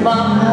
是吧